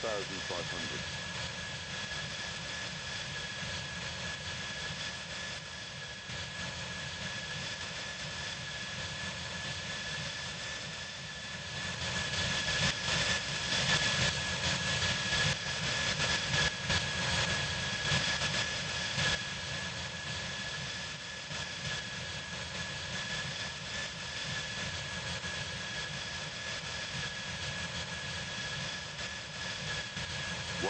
2,500.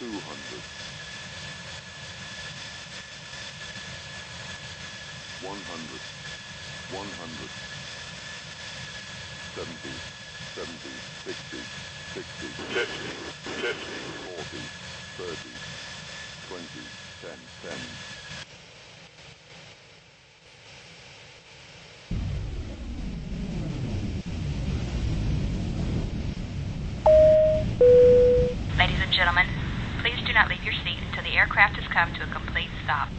Two hundred. One hundred. One hundred. Seventy. Seventy. Sixty. Sixty. Fifty. Fifty. Forty. Thirty. Twenty. Ten. Ten. Ladies and gentlemen, please do not leave your seat until the aircraft has come to a complete stop.